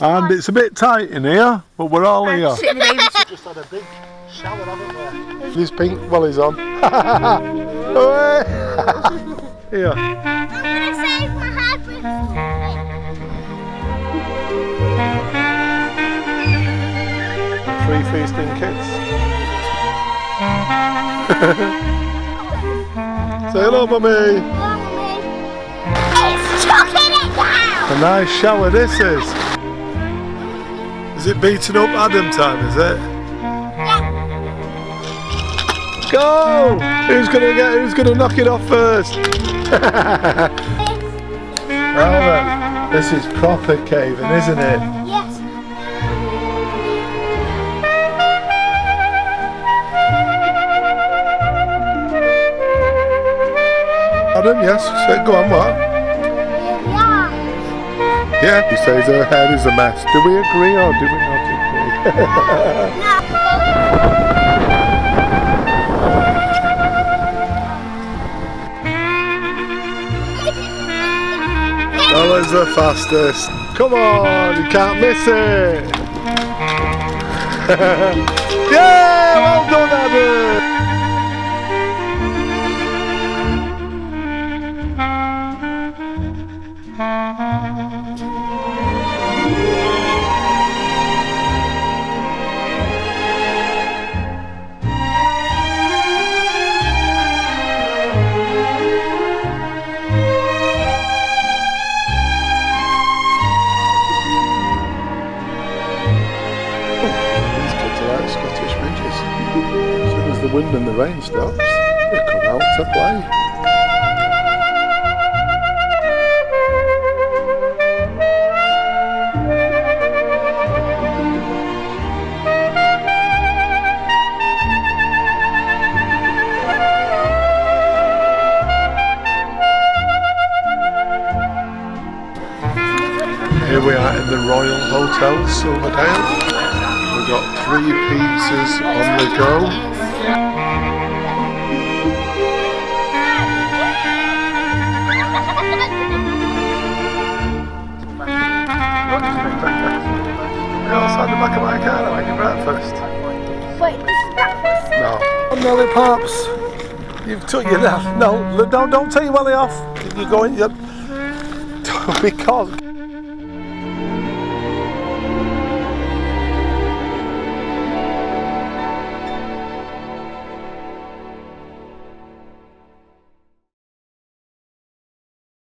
Um, and it's a bit tight in here, but we're all here. just had a big shower, haven't we? His pink wellies on. here. I'm gonna save my hybrid. Three feasting kids. Say hello, mummy. It's chucking it down. A nice shower this is. Is it beating up Adam time, is it? Go! Who's gonna get who's gonna knock it off first? Well this is proper caving, isn't it? Yes. Adam, yes? Say, go on, what? Yeah. He says her head is a mess. Do we agree or do we not agree? that was the fastest. Come on, you can't miss it. yeah, well done, Adam. As the wind and the rain stops, they come out to play. Here we are in the Royal Hotel Silverdale. We've got three pizzas on the go. The back of my. Wait, this is breakfast. No. Oh, Pops, you've took your nap. No, don't, don't take your welly off. You're going, yep. Because